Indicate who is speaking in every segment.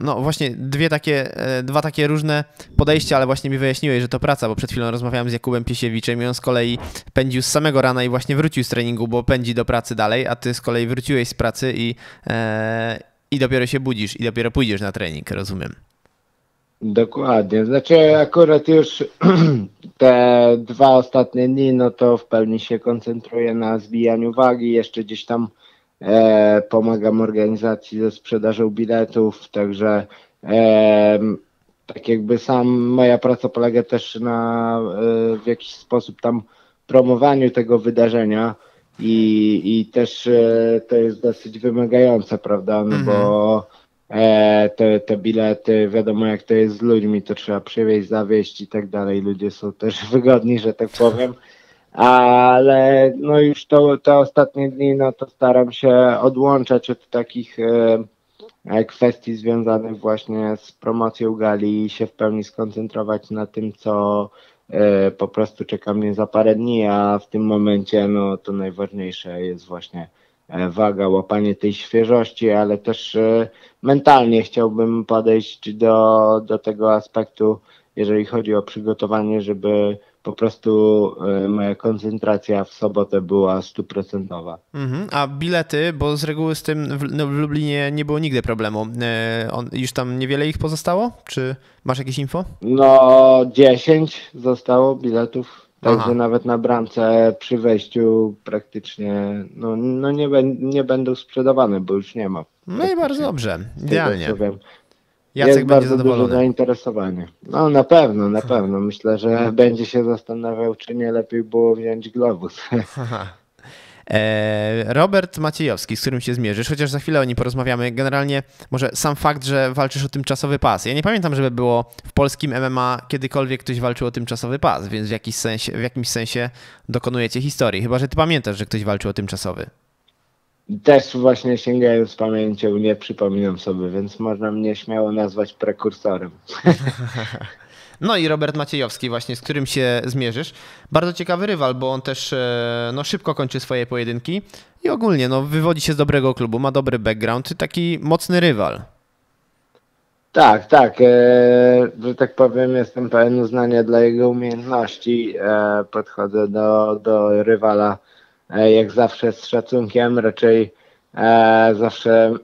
Speaker 1: No właśnie, dwie takie, e, dwa takie różne podejścia, ale właśnie mi wyjaśniłeś, że to praca, bo przed chwilą rozmawiałem z Jakubem Piesiewiczem i on z kolei pędził z samego rana i właśnie wrócił z treningu, bo pędzi do pracy dalej, a ty z kolei wróciłeś z pracy i, e, i dopiero się budzisz i dopiero pójdziesz na trening, rozumiem.
Speaker 2: Dokładnie. Znaczy akurat już te dwa ostatnie dni, no to w pełni się koncentruję na zbijaniu wagi. Jeszcze gdzieś tam e, pomagam organizacji ze sprzedażą biletów, także e, tak jakby sam moja praca polega też na e, w jakiś sposób tam promowaniu tego wydarzenia i, i też e, to jest dosyć wymagające, prawda, no bo e, te, te bilety, wiadomo jak to jest z ludźmi, to trzeba przywieźć, zawieźć i tak dalej, ludzie są też wygodni, że tak powiem, ale no już to, te ostatnie dni, no to staram się odłączać od takich e, e, kwestii związanych właśnie z promocją gali i się w pełni skoncentrować na tym, co e, po prostu czeka mnie za parę dni, a w tym momencie no to najważniejsze jest właśnie waga, łapanie tej świeżości, ale też mentalnie chciałbym podejść do, do tego aspektu, jeżeli chodzi o przygotowanie, żeby po prostu e, moja koncentracja w sobotę była stuprocentowa.
Speaker 1: Mhm. A bilety, bo z reguły z tym w, no, w Lublinie nie było nigdy problemu. E, on, już tam niewiele ich pozostało? Czy masz jakieś info?
Speaker 2: No 10 zostało biletów, także
Speaker 1: Aha.
Speaker 2: nawet na bramce przy wejściu praktycznie no, no nie, nie będą sprzedawane, bo już nie ma.
Speaker 1: No i bardzo dobrze,
Speaker 2: tego,
Speaker 1: idealnie.
Speaker 2: wiem.
Speaker 1: Jacek
Speaker 2: jest
Speaker 1: będzie
Speaker 2: bardzo duże
Speaker 1: zadowolony.
Speaker 2: zainteresowanie. No na pewno, na pewno. Myślę, że będzie się zastanawiał, czy nie lepiej było wziąć globus.
Speaker 1: Aha. E, Robert Maciejowski, z którym się zmierzysz, chociaż za chwilę o nim porozmawiamy. Generalnie może sam fakt, że walczysz o tymczasowy pas. Ja nie pamiętam, żeby było w polskim MMA kiedykolwiek ktoś walczył o tymczasowy pas, więc w, jakiś sensie, w jakimś sensie dokonujecie historii. Chyba, że ty pamiętasz, że ktoś walczył o tymczasowy.
Speaker 2: Też właśnie sięgając pamięcią, nie przypominam sobie, więc można mnie śmiało nazwać prekursorem.
Speaker 1: No i Robert Maciejowski właśnie, z którym się zmierzysz. Bardzo ciekawy rywal, bo on też e, no, szybko kończy swoje pojedynki i ogólnie no, wywodzi się z dobrego klubu, ma dobry background, taki mocny rywal.
Speaker 2: Tak, tak. E, że tak powiem, jestem pełen uznania dla jego umiejętności. E, podchodzę do, do rywala jak zawsze z szacunkiem. Raczej e, zawsze,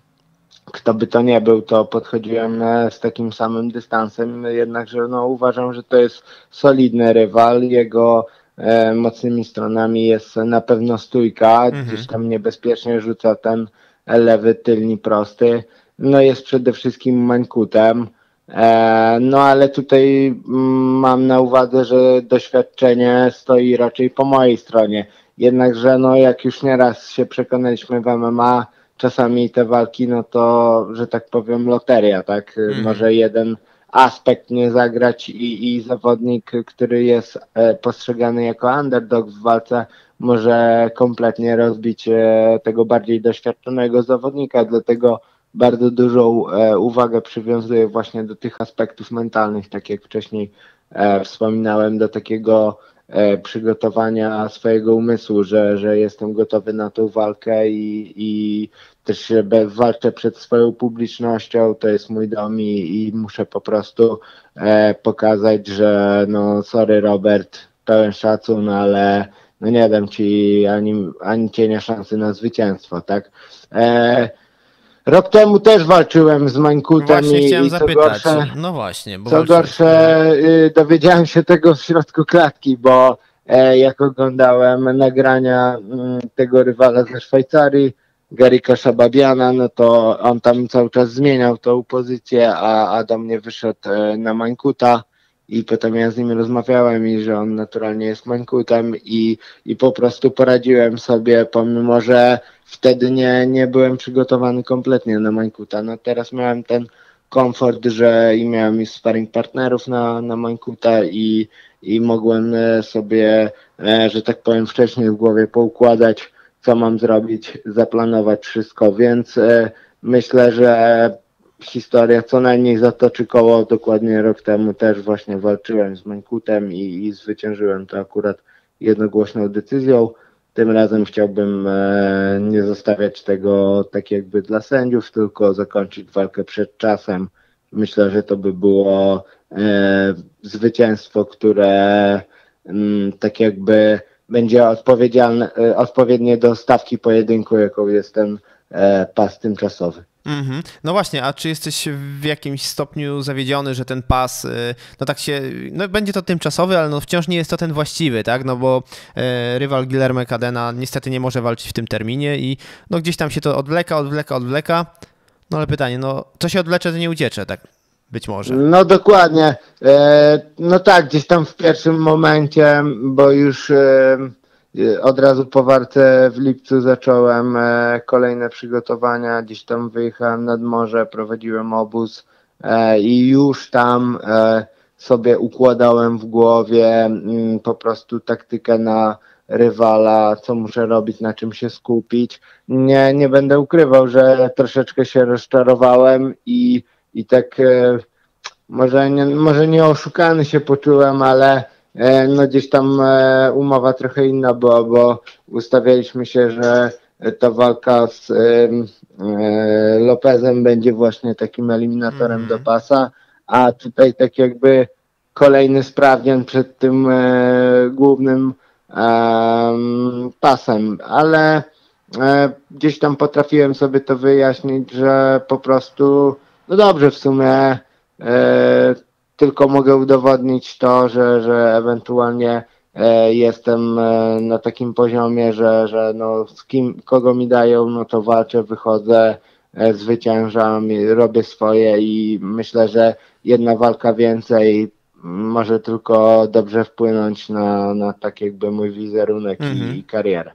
Speaker 2: kto by to nie był, to podchodziłem e, z takim samym dystansem. Jednakże no, uważam, że to jest solidny rywal. Jego e, mocnymi stronami jest na pewno stójka. Gdzieś tam niebezpiecznie rzuca ten lewy tylni prosty. No jest przede wszystkim mańkutem. E, no ale tutaj mm, mam na uwadze, że doświadczenie stoi raczej po mojej stronie. Jednakże no jak już nieraz się przekonaliśmy w MMA, czasami te walki, no to, że tak powiem, loteria, tak? Może jeden aspekt nie zagrać i, i zawodnik, który jest e, postrzegany jako underdog w walce, może kompletnie rozbić e, tego bardziej doświadczonego zawodnika, dlatego bardzo dużą e, uwagę przywiązuję właśnie do tych aspektów mentalnych, tak jak wcześniej wspominałem, do takiego przygotowania swojego umysłu, że, że jestem gotowy na tą walkę i, i też walczę przed swoją publicznością, to jest mój dom i, i muszę po prostu e, pokazać, że no sorry Robert, pełen szacun, ale no nie dam ci ani, ani cienia szansy na zwycięstwo, tak? E, Rok temu też walczyłem z Mańkutem
Speaker 1: Właśnie
Speaker 2: i,
Speaker 1: chciałem
Speaker 2: i co
Speaker 1: zapytać.
Speaker 2: gorsze,
Speaker 1: No właśnie, bo
Speaker 2: co
Speaker 1: walczyłeś.
Speaker 2: gorsze y, dowiedziałem się tego w środku klatki, bo e, jak oglądałem nagrania mm, tego rywala ze Szwajcarii, Garika Szababiana, no to on tam cały czas zmieniał tą pozycję, a, a do mnie wyszedł e, na Mańkuta i potem ja z nim rozmawiałem i że on naturalnie jest Mańkutem i, i po prostu poradziłem sobie, pomimo że wtedy nie, nie byłem przygotowany kompletnie na Mańkuta. No teraz miałem ten komfort, że i miałem już sparring partnerów na, na Mańkuta i, i mogłem e, sobie, e, że tak powiem, wcześniej w głowie poukładać, co mam zrobić, zaplanować wszystko, więc e, myślę, że historia co najmniej zatoczy koło. Dokładnie rok temu też właśnie walczyłem z Mańkutem i, i zwyciężyłem to akurat jednogłośną decyzją. tym razem chciałbym e, nie zostawiać tego tak jakby dla sędziów, tylko zakończyć walkę przed czasem. Myślę, że to by było e, zwycięstwo, które mm, tak jakby będzie odpowiedzialne, e, odpowiednie do stawki pojedynku, jaką jest ten pas tymczasowy.
Speaker 1: Mm-hmm. No właśnie, a czy jesteś w jakimś stopniu zawiedziony, że ten pas, y, no tak się, no będzie to tymczasowy, ale no wciąż nie jest to ten właściwy, tak? No bo e, rywal Guillermo Cadena niestety nie może walczyć w tym terminie i no gdzieś tam się to odwleka, odwleka, odwleka. No ale pytanie, no co się odwlecze, to nie uciecze, tak? Być może.
Speaker 2: No dokładnie. E, no tak, gdzieś tam w pierwszym momencie, bo już e, od razu po warce w lipcu zacząłem e, kolejne przygotowania. Gdzieś tam wyjechałem nad morze, prowadziłem obóz e, i już tam e, sobie układałem w głowie mm, po prostu taktykę na rywala, co muszę robić, na czym się skupić. Nie, nie będę ukrywał, że troszeczkę się rozczarowałem i, i tak może nie, może nie oszukany się poczułem, ale no gdzieś tam e, umowa trochę inna była, bo ustawialiśmy się, że ta walka z e, Lopezem będzie właśnie takim eliminatorem mm. do pasa, a tutaj tak jakby kolejny sprawdzian przed tym głównym pasem, ale gdzieś tam potrafiłem sobie to wyjaśnić, że po prostu, no dobrze w sumie tylko mogę udowodnić to, że, że ewentualnie e, jestem e, na takim poziomie, że, że no z kim, kogo mi dają, no to walczę, wychodzę, e, zwyciężam, robię swoje i myślę, że jedna walka więcej może tylko dobrze wpłynąć na, na tak jakby mój wizerunek mhm. i karierę.